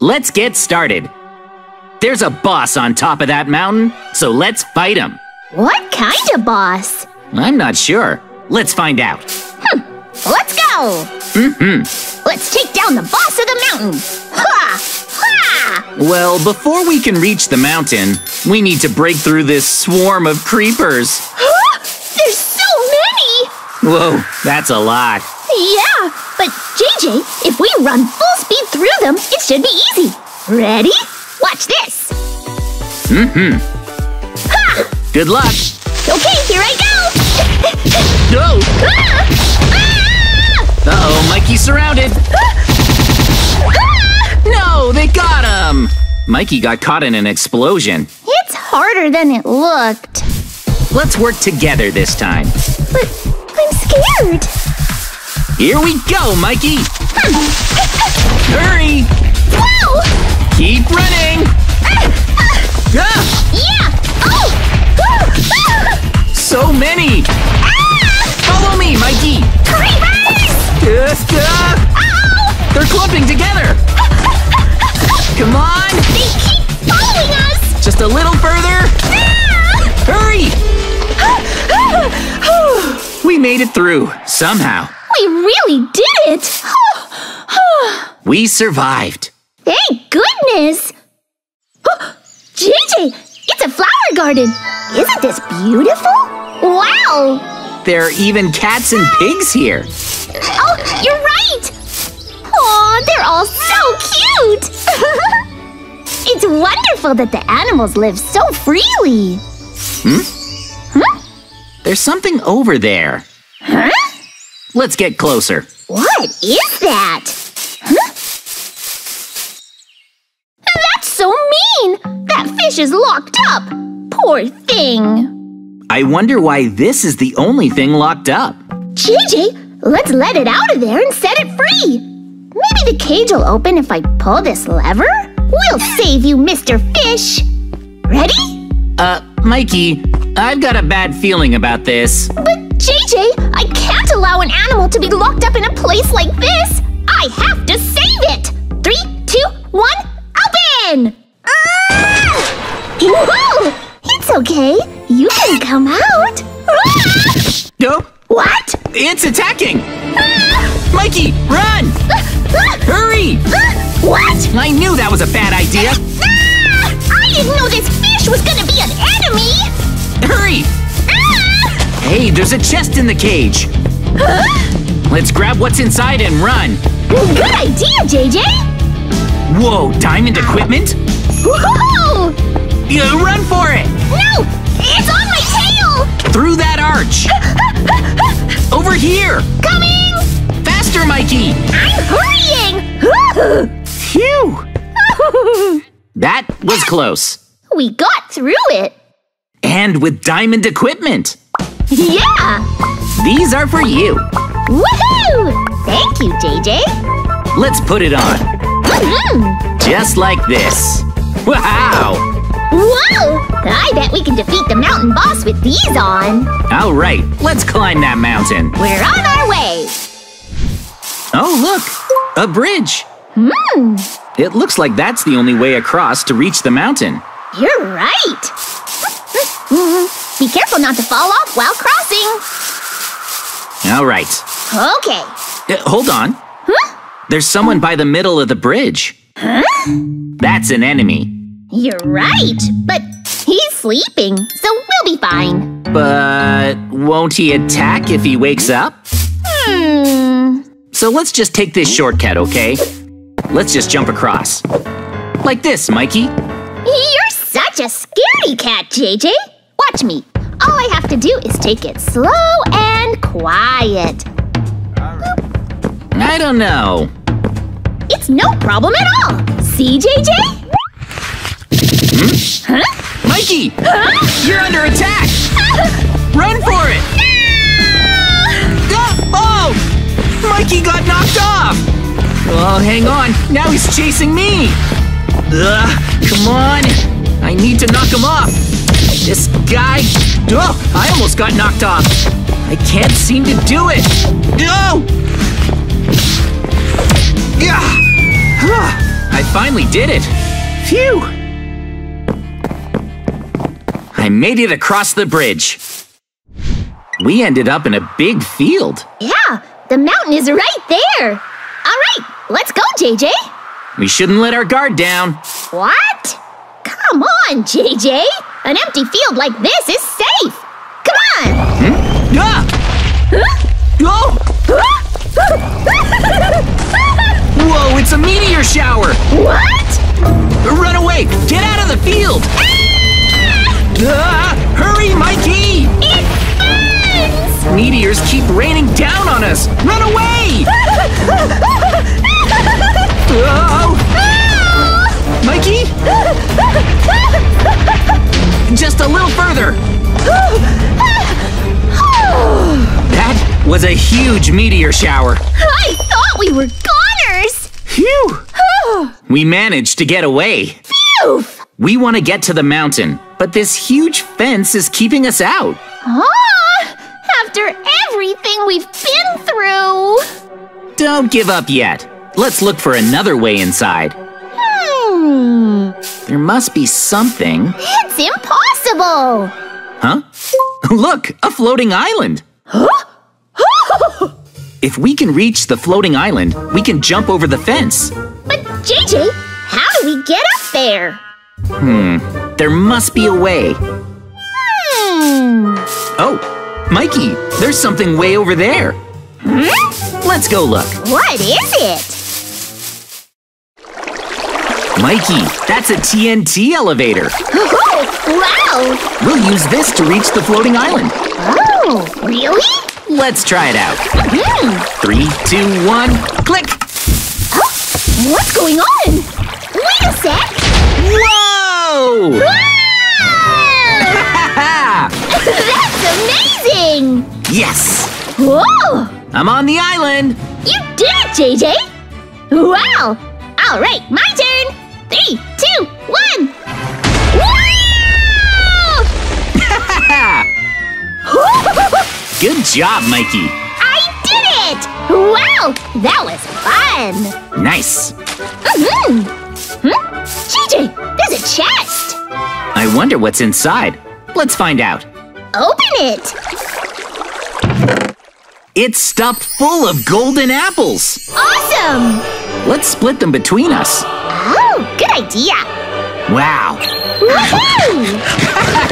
Let's get started. There's a boss on top of that mountain, so let's fight him. What kind of boss? I'm not sure. Let's find out. Hmm. Let's go! Mm-hmm. Let's take down the boss of the mountain! Ha! Ha! Well, before we can reach the mountain, we need to break through this swarm of creepers. Huh? There's so many! Whoa, that's a lot. Yeah, but if we run full speed through them, it should be easy. Ready? Watch this! Mm-hmm. Ha! Good luck. Okay, here I go! Go! Ah! Ah! Uh-oh, Mikey's surrounded. Ah! No, they got him! Mikey got caught in an explosion. It's harder than it looked. Let's work together this time. But I'm scared. Here we go, Mikey! Hurry! Whoa! Keep running! Ah, Yeah! Oh! Ah! so many! Ah! Follow me, Mikey! Creepers! Ow! they're clumping together! Come on! They keep following us! Just a little further! Ah! Hurry! We made it through, somehow. We really did it! We survived. Thank goodness! JJ, it's a flower garden! Isn't this beautiful? Wow! There are even cats and pigs here. Oh, you're right! Aw, they're all so cute! it's wonderful that the animals live so freely! Hmm? Huh? There's something over there. Huh? Let's get closer. What is that? Huh? That's so mean! That fish is locked up! Poor thing! I wonder why this is the only thing locked up. JJ, let's let it out of there and set it free! Maybe the cage will open if I pull this lever? We'll save you, Mr. Fish! Ready? Uh, Mikey, I've got a bad feeling about this. But JJ, I can't allow an animal to be locked up in a place like this! I have to save it! Three, two, one, open! Ah! Whoa! It's okay. You can come out. Ah! No, What? it's attacking! Ah! Mikey, run! Hurry! What? I knew that was a bad idea. Ah! I didn't know this fish was gonna be an enemy! Hurry! Hey, there's a chest in the cage. Huh? Let's grab what's inside and run. Good idea, JJ! Whoa, diamond equipment? Whoa! Yeah, run for it! No! It's on my tail! Through that arch! Over here! Coming! Faster, Mikey! I'm hurrying! Phew! That was close. we got through it! And with diamond equipment. Yeah! These are for you. Woohoo! Thank you, JJ! Let's put it on. Mhm. Just like this. Wow! Whoa! I bet we can defeat the mountain boss with these on! All right, let's climb that mountain. We're on our way! Oh, look! A bridge! Hmm, It looks like that's the only way across to reach the mountain. you're right! Be careful not to fall off while crossing! All right. Okay. Uh, hold on. Huh? There's someone by the middle of the bridge. Huh? That's an enemy. You're right, but he's sleeping, so we'll be fine. But won't he attack if he wakes up? Hmm. So let's just take this shortcut, okay? Let's just jump across. Like this, Mikey. You're such a scaredy cat, JJ. Watch me. All I have to do is take it slow and quiet. I don't know. It's no problem at all. See, JJ? Huh? Mikey! Huh? You're under attack! Run for it! Ah! Oh! Mikey got knocked off! Oh, hang on. Now he's chasing me! Ugh, come on! I need to knock him off! This guy... Oh, I almost got knocked off! I can't seem to do it! No! Yeah! I finally did it. Phew. I made it across the bridge. We ended up in a big field. Yeah, the mountain is right there. All right, let's go, JJ. We shouldn't let our guard down. What? Come on, JJ. An empty field like this is safe. Come on. Ah! Oh! Whoa, it's a meteor shower! What? Run away! Get out of the field! Ah! Hurry, Mikey! It burns! Meteors keep raining down on us! Run away! Oh! Mikey? Just a little further! That was a huge meteor shower. I thought we were goners! Phew! We managed to get away. Phew! We want to get to the mountain, but this huge fence is keeping us out. Ah! After everything we've been through! Don't give up yet. Let's look for another way inside. Hmm. There must be something. It's impossible! Huh? Look, a floating island. Huh? If we can reach the floating island, we can jump over the fence. But JJ, how do we get up there? Hmm, there must be a way. Hmm. Oh, Mikey, there's something way over there. Let's go look. What is it? Mikey, that's a TNT elevator. Oh, wow! We'll use this to reach the floating island. Oh, really? Let's try it out. Hmm. Three, two, one, click! What's going on? Wait a sec! Whoa! Wow! That's amazing! yes! Whoa! I'm on the island! You did it, JJ! Wow! All right, my turn! Three, two, one! Wow! Good job, Mikey. I did it! Wow! That was fun! Nice. hmm Hmm? JJ, there's a chest! I wonder what's inside. Let's find out. Open it! It's stuffed full of golden apples. Awesome! Let's split them between us. Oh, good idea! Wow. Woohoo!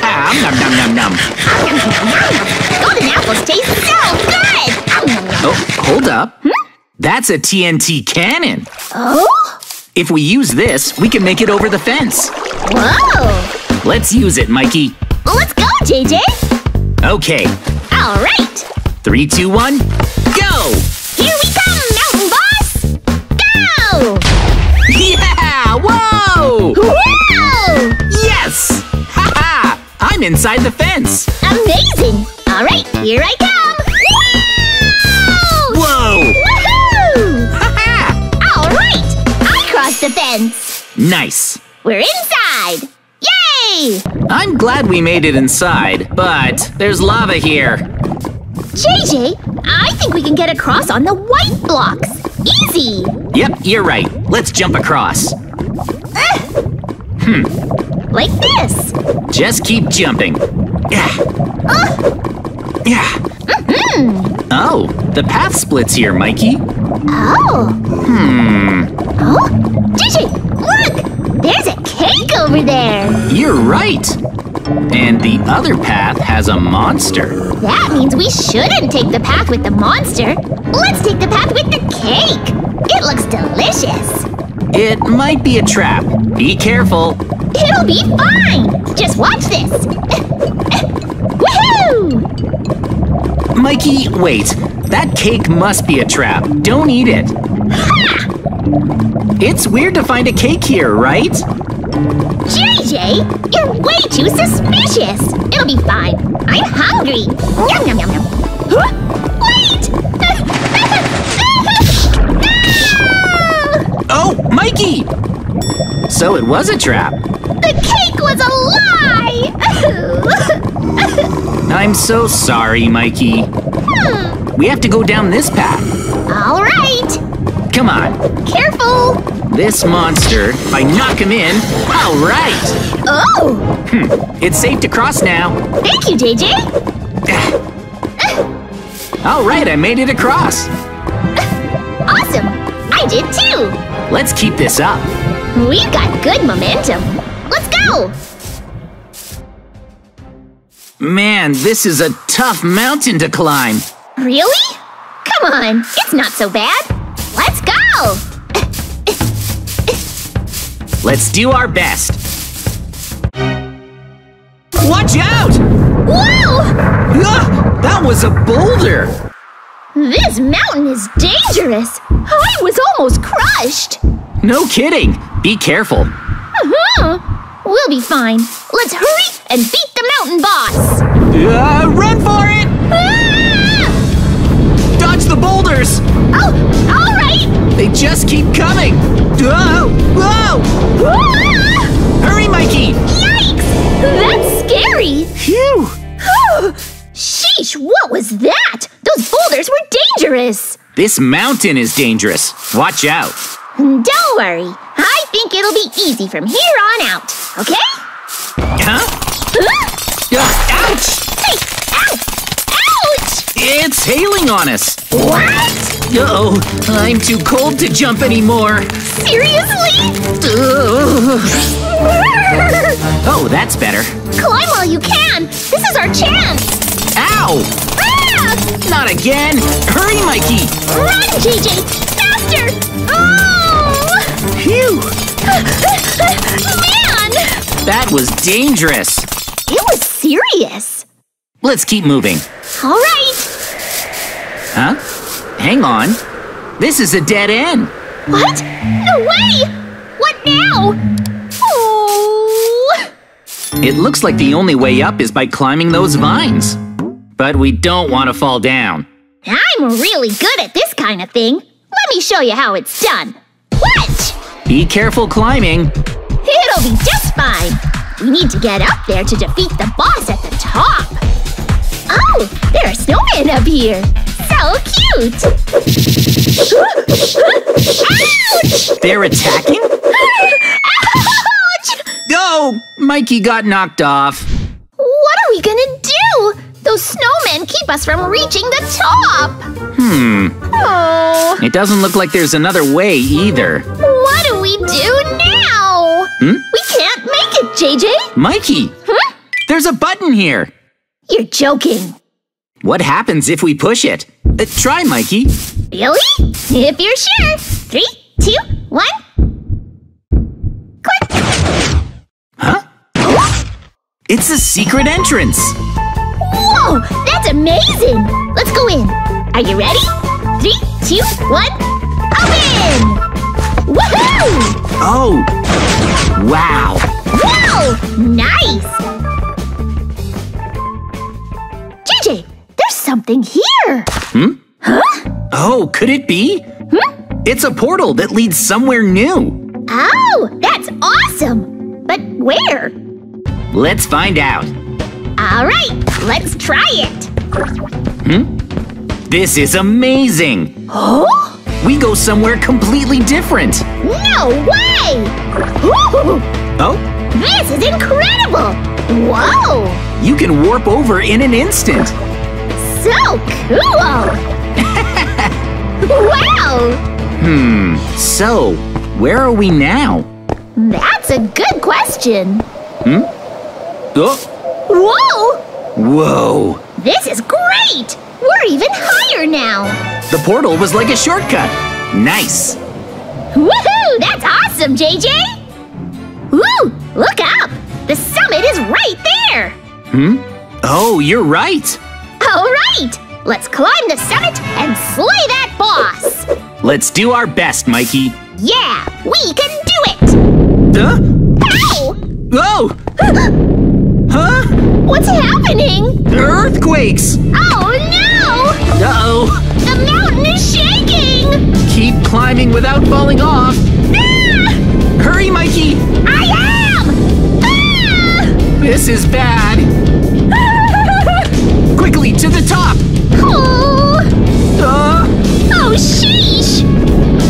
Nom nom nom nom. Golden apples taste so good! Oh, hold up. Hmm? That's a TNT cannon. Oh? If we use this, we can make it over the fence. Whoa! Let's use it, Mikey. Let's go, JJ! Okay. All right! Three, two, one, go! Inside the fence. Amazing! All right, here I come! Whoa! Whoa! Woohoo! Ha ha! All right! I crossed the fence! Nice. We're inside! Yay! I'm glad we made it inside, but there's lava here. JJ, I think we can get across on the white blocks. Easy! Yep, you're right. Let's jump across. Uh. Hmm. Like this. Just keep jumping. Yeah. Yeah. Hmm. Oh, the path splits here, Mikey. Oh. Hmm. Oh? JJ, look! There's a cake over there. You're right. And the other path has a monster. That means we shouldn't take the path with the monster. Let's take the path with the cake. It looks delicious. It might be a trap. Be careful. It'll be fine. Just watch this. Woohoo! Mikey, wait. That cake must be a trap. Don't eat it. Ha! It's weird to find a cake here, right? JJ, you're way too suspicious. It'll be fine. I'm hungry. Yum yum yum yum. Huh? Wait! no! Ah! Oh, Mikey! So it was a trap. Was a lie! I'm so sorry, Mikey. We have to go down this path. All right. Come on. Careful. this monster. If I knock him in, all right. Oh! Hmm. It's safe to cross now. Thank you, JJ! All right, I made it across. Awesome! I did too! Let's keep this up. We've got good momentum. Let's go! Man, this is a tough mountain to climb. Really? Come on, it's not so bad. Let's go! Let's do our best. Watch out! Whoa! Ah, that was a boulder. This mountain is dangerous! I was almost crushed! No kidding. Be careful. Uh-huh. We'll be fine. Let's hurry and beat the mountain boss! Uh, run for it! Ah! Dodge the boulders. Oh, all right! They just keep coming. Whoa! Whoa! Ah! Hurry, Mikey! Yikes! That's scary! Phew! Sheesh, what was that? Those boulders were dangerous! This mountain is dangerous. Watch out. Don't worry. It'll be easy from here on out, okay? Huh? Huh? Uh, ouch! Hey, ow! Ouch! It's hailing on us. What? Uh-oh, I'm too cold to jump anymore. Seriously? Oh, that's better. Climb while you can! This is our chance! Ow! Ah! Not again! Hurry, Mikey! Run, JJ! Faster! Oh! Man! That was dangerous. It was serious. Let's keep moving. All right. Huh? Hang on. This is a dead end. What? No way! What now? Oh! It looks like the only way up is by climbing those vines. But we don't want to fall down. I'm really good at this kind of thing. Let me show you how it's done. Watch! Be careful climbing. It'll be just fine. We need to get up there to defeat the boss at the top. Oh, there are snowmen up here. So cute. Ouch! They're attacking? Ouch! Oh, Mikey got knocked off. What are we gonna do? Those snowmen keep us from reaching the top. Hmm, Oh, it doesn't look like there's another way either. what do now? Hmm? We can't make it, JJ. Mikey, Huh? there's a button here. You're joking. What happens if we push it? Uh, try, Mikey. Really? If you're sure. Three, two, one. Click. Huh? It's a secret entrance. Whoa, that's amazing. Let's go in. Are you ready? Three, two, one. Open! Woohoo! Oh, wow. Whoa! Nice! JJ, there's something here. Hmm? Huh? Oh, could it be? It's a portal that leads somewhere new. Oh, that's awesome. But where? Let's find out. All right, let's try it. Hmm? This is amazing. Oh? We go somewhere completely different. No way! Ooh, Oh, this is incredible! Whoa! you can warp over in an instant. So cool! wow! Hmm, so, where are we now? That's a good question. Oh, Whoa! whoa. This is great! We're even higher now! The portal was like a shortcut. Nice. Woohoo! That's awesome, JJ! Ooh, look up! The summit is right there! Hmm? Oh, you're right. All right! Let's climb the summit and slay that boss! Let's do our best, Mikey. Yeah, we can do it! Huh? Ow! Oh! Huh? What's happening? Earthquakes! Oh no! Uh-oh. The mountain is shaking! Keep climbing without falling off. Ah! Hurry, Mikey! I am! Ah! This is bad. Quickly, to the top! Oh! Uh. Oh, sheesh!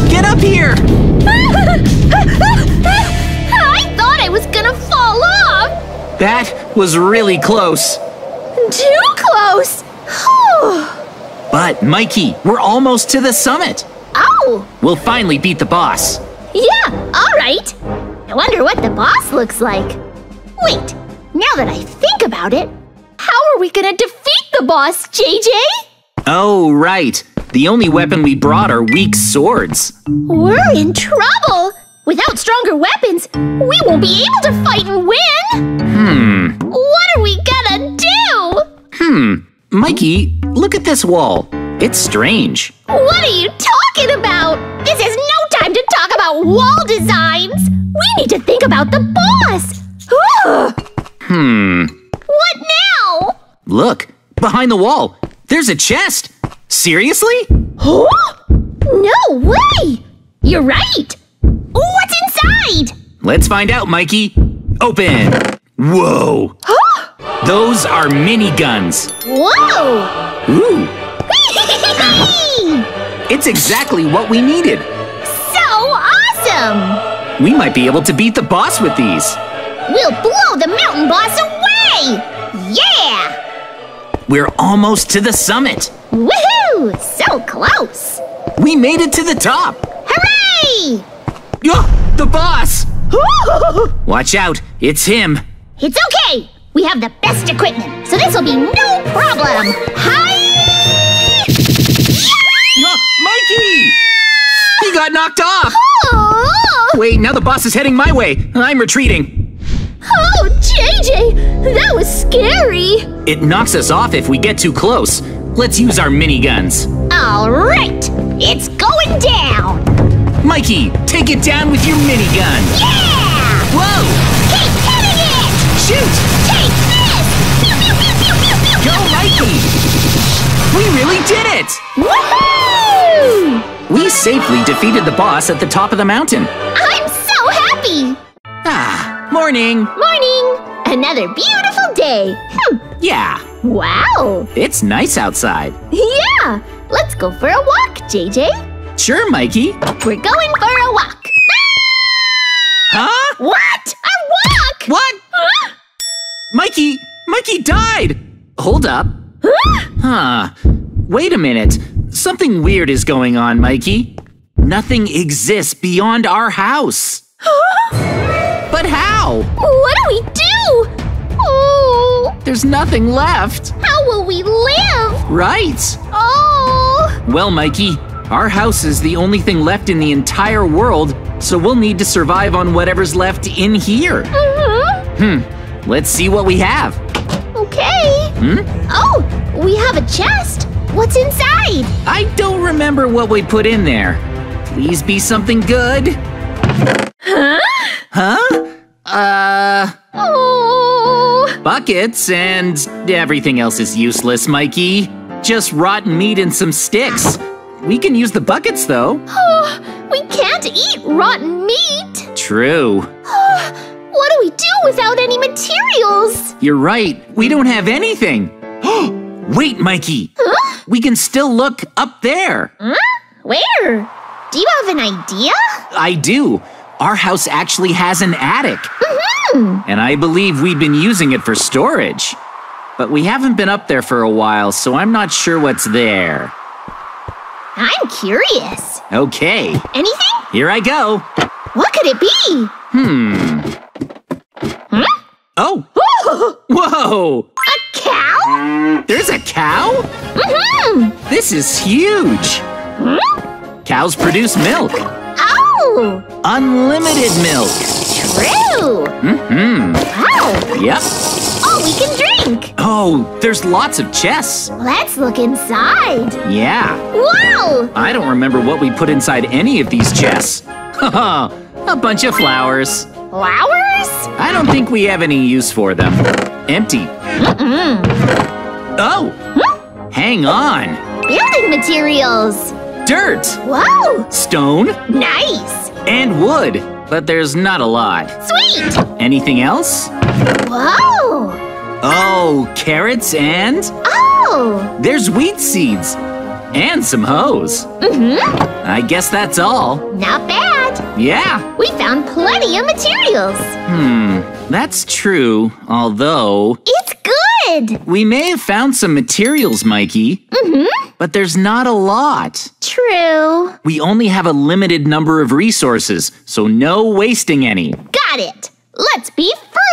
Get up here! I thought I was gonna fall off! That was really close. Too close! Oh. But, Mikey, we're almost to the summit. oh! We'll finally beat the boss. Yeah, alright. I wonder what the boss looks like. Wait, now that I think about it, how are we gonna defeat the boss, JJ? Oh, right. The only weapon we brought are weak swords. We're in trouble! Without stronger weapons, we won't be able to fight and win! Hmm. What are we gonna do? Hmm. Mikey, look at this wall. It's strange. What are you talking about? This is no time to talk about wall designs! We need to think about the boss! Ugh. Hmm. what now? Look, behind the wall. There's a chest. Seriously? Huh? No way! You're right! What's inside? Let's find out, Mikey. Open. Whoa. Those are miniguns. Whoa! Ooh. It's exactly what we needed. so awesome! We might be able to beat the boss with these. We'll blow the mountain boss away! Yeah! We're almost to the summit. Woohoo! So close! We made it to the top. Hooray! Oh, the boss! Watch out, it's him. It's okay! We have the best equipment, so this will be no problem! Hi! Oh, Mikey! He got knocked off. Oh, Wait, now the boss is heading my way. I'm retreating. oh, JJ! That was scary! It knocks us off if we get too close. Let's use our miniguns. Alright! It's going down! Mikey, take it down with your minigun. Yeah! Whoa! Keep hitting it! Shoot! Did it! Woohoo! We safely defeated the boss at the top of the mountain. I'm so happy! Ah, morning. Morning! Another beautiful day! Hmm. Yeah, Wow! it's nice outside. Yeah! Let's go for a walk, JJ! Sure, Mikey. We're going for a walk! Huh? What? A walk? What? Huh? Mikey, Mikey died. Hold up. Huh? Huh. Wait a minute. Something weird is going on, Mikey. Nothing exists beyond our house. But how? What do we do? Oh, There's nothing left. how will we live? Right. Oh, Well, Mikey, our house is the only thing left in the entire world, so we'll need to survive on whatever's left in here. mhm. Hmm. Let's see what we have. okay. Hmm? Oh, we have a chest. What's inside? I don't remember what we put in there. Please be something good. Huh? Huh? Uh, Oh, buckets and everything else is useless, Mikey. Just rotten meat and some sticks. We can use the buckets though. oh, we can't eat rotten meat. True. What do we do without any materials? You're right. We don't have anything. Wait, Mikey. Huh? We can still look up there. Huh? Where? Do you have an idea? I do. Our house actually has an attic, Hmm. and I believe we've been using it for storage. But we haven't been up there for a while, so I'm not sure what's there. I'm curious. Okay, Anything? here I go. What could it be? Hmm. Oh, Oh, whoa! a cow? There's a cow? Mm-hmm. This is huge. Hmm? Cows produce milk, Oh, unlimited milk. true. Mm-hmm. Wow. Yep. Oh, we can drink. Oh, there's lots of chests. Let's look inside. Yeah. Wow. I don't remember what we put inside any of these chests. Haha, a bunch of flowers. Flowers? I don't think we have any use for them. Empty. Mm-mm. Oh, Hmm? hang on. Building materials. Dirt, Whoa. stone, Nice. and wood. But there's not a lot. Sweet. Anything else? Whoa. Oh, carrots and Oh. there's wheat seeds. And some hoes. Mm-hmm. I guess that's all. Not bad. Yeah, We found plenty of materials. hmm, that's true. Although, It's good. we may have found some materials, Mikey. Mm-hmm. But there's not a lot. True. We only have a limited number of resources, so no wasting any. Got it. Let's be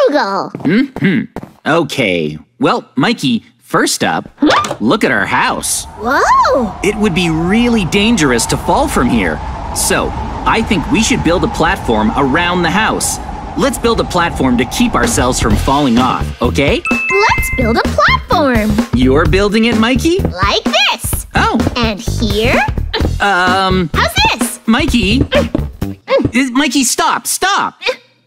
frugal. Mhm. Okay, well, Mikey, first up, look at our house. Whoa. It would be really dangerous to fall from here. So, I think we should build a platform around the house. Let's build a platform to keep ourselves from falling off, okay? Let's build a platform. You're building it, Mikey? Like this. Oh, And here. um, How's this? Mikey. Mikey, stop, stop.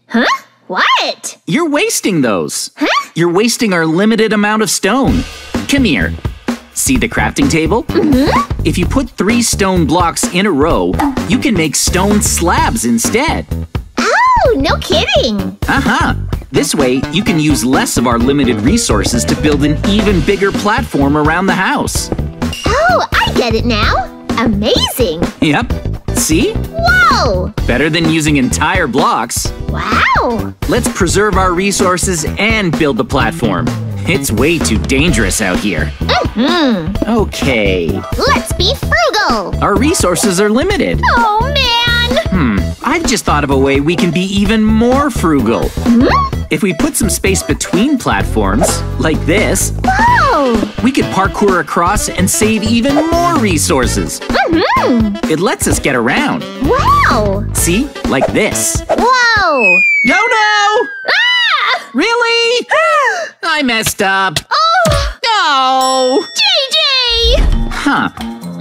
Huh? What? You're wasting those. Huh? You're wasting our limited amount of stone. Come here. See the crafting table? Mm-hmm. If you put three stone blocks in a row, you can make stone slabs instead. Oh, no kidding. Uh-huh. This way, you can use less of our limited resources to build an even bigger platform around the house. Oh, I get it now. Amazing. Yep. See? Whoa. Better than using entire blocks. Wow. Let's preserve our resources and build the platform. It's way too dangerous out here. Mm-hmm. Okay. Let's be frugal. Our resources are limited. Oh, man. Hmm. Just thought of a way we can be even more frugal. If we put some space between platforms, like this, Whoa. we could parkour across and save even more resources. Mm-hmm. It lets us get around. Wow. See? Like this. Whoa. No, no! Ah! Really? I messed up. Oh, No! JJ. Huh.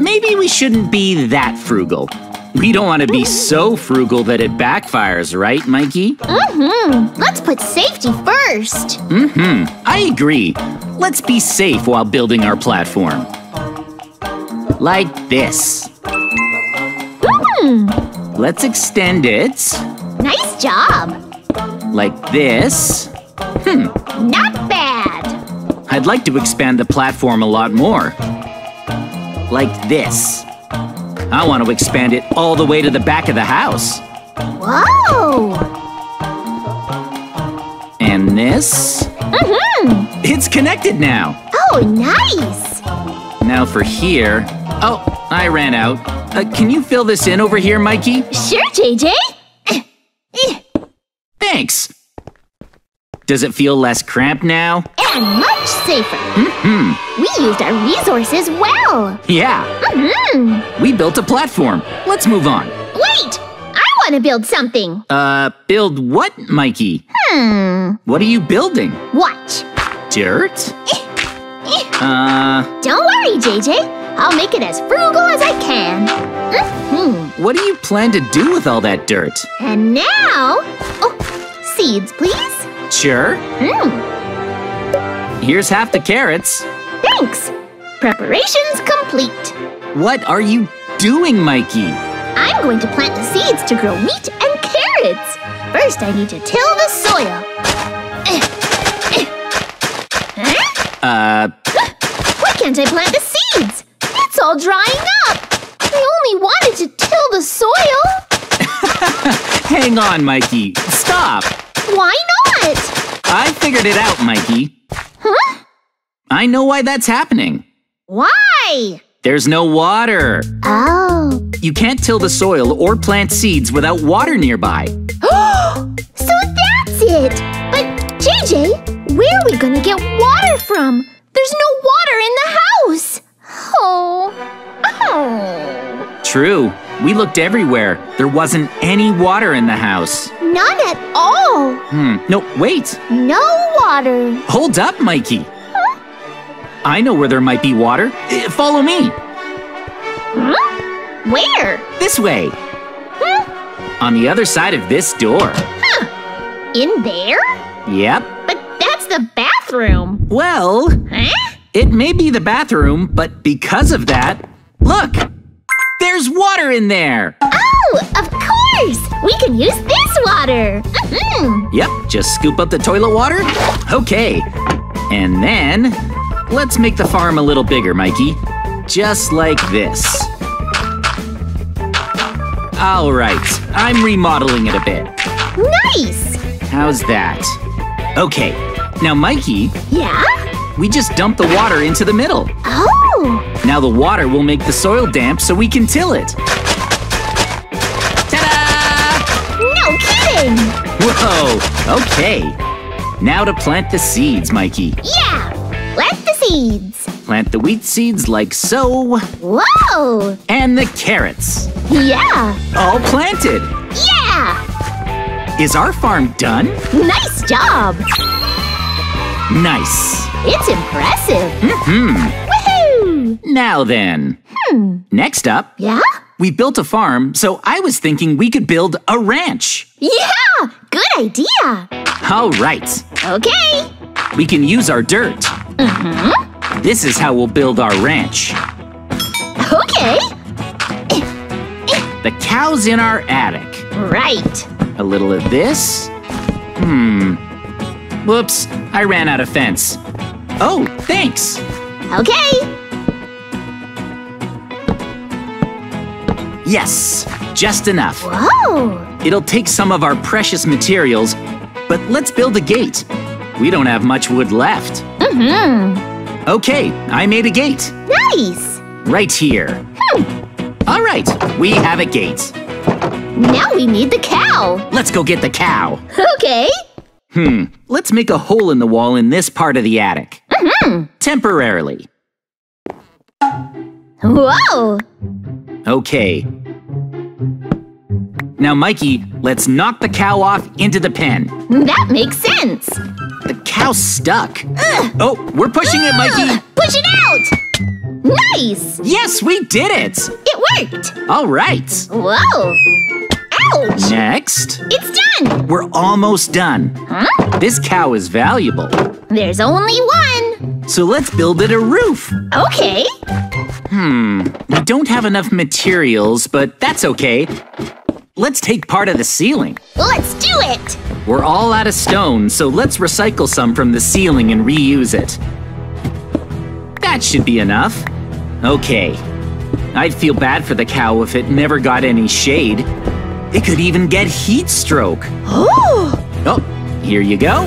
Maybe we shouldn't be that frugal. We don't want to be so frugal that it backfires, right, Mikey? Mm-hmm. Let's put safety first. Mm-hmm. I agree. Let's be safe while building our platform. Like this. Hmm. Let's extend it. Nice job. Like this. Hmm. Not bad. I'd like to expand the platform a lot more. Like this. I want to expand it all the way to the back of the house. Whoa. And this. Mm-hmm. It's connected now. Oh, nice. Now for here. Oh, I ran out. Uh, can you fill this in over here, Mikey? Sure, JJ. Thanks. Does it feel less cramped now? and much safer. Hmm. We used our resources well. Yeah. Hmm. We built a platform. Let's move on. Wait, I want to build something. Uh, build what, Mikey? Hmm. What are you building? Watch. Dirt? Eh, Uh, Don't worry, JJ. I'll make it as frugal as I can. hmm what do you plan to do with all that dirt? And now, oh, seeds, please. Sure. Hmm. Here's half the carrots. Thanks. Preparations complete. What are you doing, Mikey? I'm going to plant the seeds to grow wheat and carrots. First, I need to till the soil. Huh? Uh, Why can't I plant the seeds? It's all drying up. I only wanted to till the soil. hang on, Mikey. Stop. Why not? I figured it out, Mikey. Huh? I know why that's happening. Why? There's no water. Oh. You can't till the soil or plant seeds without water nearby. so that's it. But JJ, where are we gonna get water from? There's no water in the house. Oh. Oh. True. We looked everywhere. There wasn't any water in the house. None at all. Hmm. No, wait. No water. Hold up, Mikey. I know where there might be water. Uh, Follow me. Huh? Where? This way. Huh? On the other side of this door. Huh? In there? Yep. But that's the bathroom. Well, Huh? It may be the bathroom, but because of that, look! There's water in there! Oh, of course! We can use this water. Mhm. Yep, just scoop up the toilet water. Okay. And then, let's make the farm a little bigger, Mikey. Just like this. All right, I'm remodeling it a bit. Nice! How's that? Okay, now Mikey, Yeah? We just dump the water into the middle. Oh! Now the water will make the soil damp so we can till it. Ta-da! No kidding! Whoa, okay. Now to plant the seeds, Mikey. Yeah! Plant the seeds! Plant the wheat seeds like so, Whoa! and the carrots. Yeah! All planted. Yeah! Is our farm done? Nice job! Nice. It's impressive! Hmm. Woohoo! Now then. Next up, Yeah? we built a farm, so I was thinking we could build a ranch. Yeah! Good idea! All right. Okay! We can use our dirt. This is how we'll build our ranch. Okay! The cow's in our attic. Right! A little of this. Hmm. Whoops, I ran out of fence. Oh, thanks. Okay! Yes, just enough. Whoa! It'll take some of our precious materials, but let's build a gate. We don't have much wood left. Mm-hmm. Okay, I made a gate. Nice! Right here. All right, we have a gate. Now we need the cow! Let's go get the cow. Okay! Hmm, let's make a hole in the wall in this part of the attic. Temporarily. Whoa! Okay. Now, Mikey, let's knock the cow off into the pen. That makes sense! The cow's stuck. Oh, we're pushing it, Mikey. Push it out! Nice! Yes, we did it. It worked! All right. Whoa! Ouch! Next, It's done! we're almost done. Huh? This cow is valuable, There's only one! So let's build it a roof. Okay! Hmm, we don't have enough materials, but that's okay. Let's take part of the ceiling. Let's do it! We're all out of stone, so let's recycle some from the ceiling and reuse it. That should be enough. Okay. I'd feel bad for the cow if it never got any shade. It could even get heat stroke. Oh! Oh, here you go.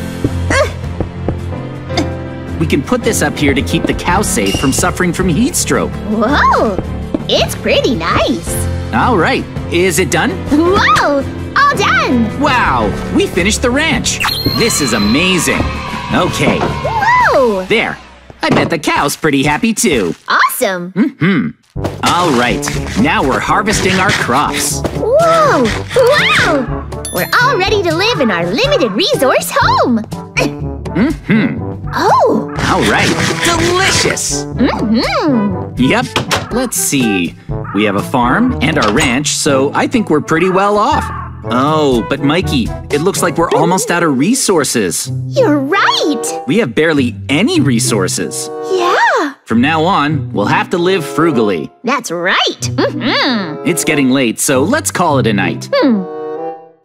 We can put this up here to keep the cow safe from suffering from heat stroke. Whoa! It's pretty nice! All right, is it done? Whoa! All done! Wow, we finished the ranch. This is amazing. Okay, Whoa! there. I bet the cow's pretty happy too. Awesome! Mm-hmm. All right, now we're harvesting our crops. Whoa! Wow! We're all ready to live in our limited resource home! Hmm, Oh! all right, delicious. Mm-hmm! Yep, let's see. We have a farm and our ranch, so I think we're pretty well off. Oh, but Mikey, it looks like we're almost out of resources. You're right! We have barely any resources. Yeah! From now on, we'll have to live frugally. That's right! Mm-hmm! It's getting late, so let's call it a night. Hmm.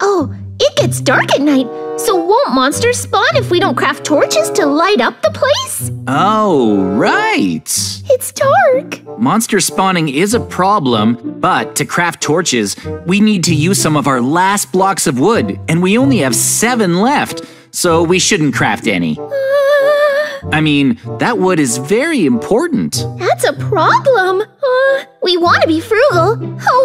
Oh, it gets dark at night, so won't monsters spawn if we don't craft torches to light up the place? Oh, right. It's dark! Monster spawning is a problem, but to craft torches, we need to use some of our last blocks of wood, and we only have seven left, so we shouldn't craft any. Uh, I mean, that wood is very important. that's a problem! Uh, we want to be frugal. Oh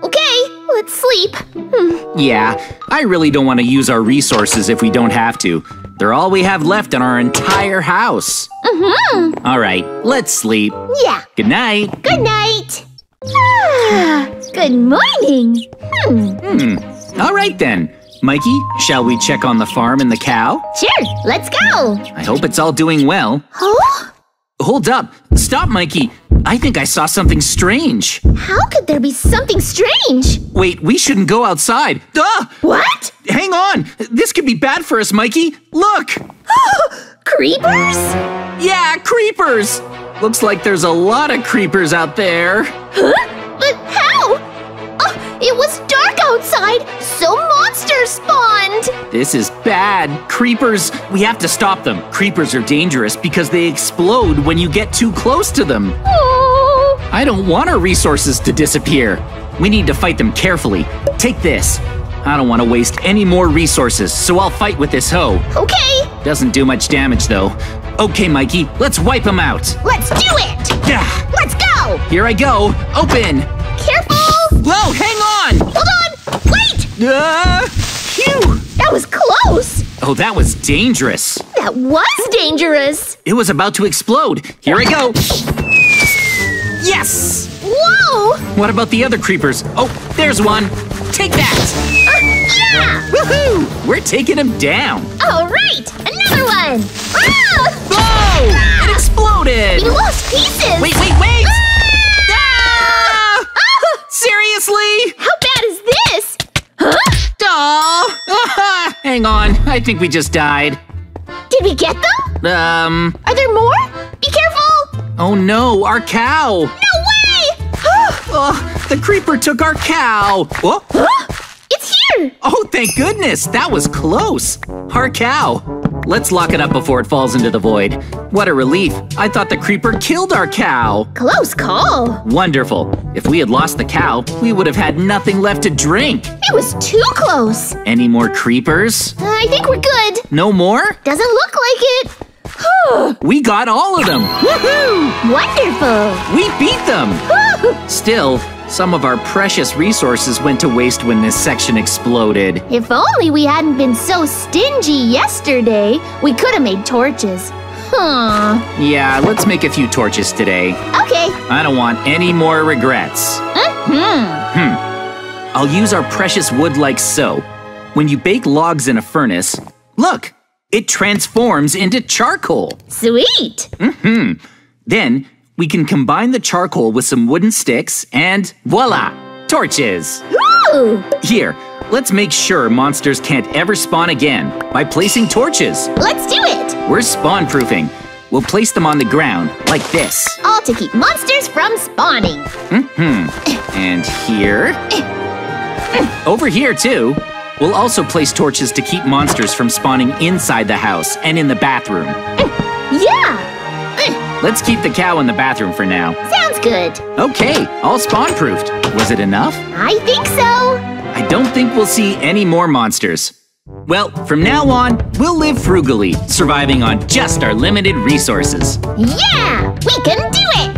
well, okay, let's sleep. Hmm. Yeah, I really don't want to use our resources if we don't have to. They're all we have left in our entire house. Mm-hmm. All right, let's sleep. Yeah, Good night. good night! Ah, good morning! Hmm, Hmm. All right then. Mikey, shall we check on the farm and the cow? sure, let's go! I hope it's all doing well. Oh? Hold up. Stop, Mikey. I think I saw something strange. How could there be something strange? Wait, we shouldn't go outside. Duh! What? Hang on. This could be bad for us, Mikey. Look! Creepers? Yeah, creepers! Looks like there's a lot of creepers out there. Huh? But it was dark outside, so monsters spawned! This is bad. Creepers, we have to stop them. Creepers are dangerous because they explode when you get too close to them. Oh, I don't want our resources to disappear. We need to fight them carefully. Take this. I don't want to waste any more resources, so I'll fight with this hoe. Okay, Doesn't do much damage, though. Okay, Mikey, let's wipe them out. let's do it! Yeah, Let's go! here I go. Open. Careful! Whoa, hang on. Hold on! Wait! Uh, phew. That was close! Oh, that was dangerous. That was dangerous! It was about to explode. Here I go. Yes! Whoa! What about the other creepers? Oh, there's one. Take that. Uh, yeah! Woohoo! We're taking him down. All right! Another one! Ah! Whoa! It exploded. We lost pieces! Wait, wait, wait! Ah! I think we just died. Did we get them? Um, Are there more? Be careful! oh no, our cow! No way! Oh, the creeper took our cow! Oh, it's here! oh, thank goodness, that was close! Our cow. Let's lock it up before it falls into the void. What a relief. I thought the creeper killed our cow. Close call. Wonderful. If we had lost the cow, we would have had nothing left to drink. It was too close. Any more creepers? I think we're good. No more? Doesn't look like it. We got all of them! Woohoo! Wonderful. We beat them! Still, some of our precious resources went to waste when this section exploded. If only we hadn't been so stingy yesterday, we could have made torches. Huh. Yeah, let's make a few torches today. Okay. I don't want any more regrets. Hmm. Hmm. I'll use our precious wood like so. When you bake logs in a furnace, look, it transforms into charcoal. Sweet. Mhm. Then we can combine the charcoal with some wooden sticks and voila, torches. Ooh. Here, let's make sure monsters can't ever spawn again by placing torches. Let's do it. We're spawn proofing. We'll place them on the ground like this. All to keep monsters from spawning. Hmm. And here. Over here, too. We'll also place torches to keep monsters from spawning inside the house and in the bathroom. Let's keep the cow in the bathroom for now. Sounds good. Okay, all spawn proofed. Was it enough? I think so. I don't think we'll see any more monsters. Well, from now on, we'll live frugally, surviving on just our limited resources. Yeah. We can do it.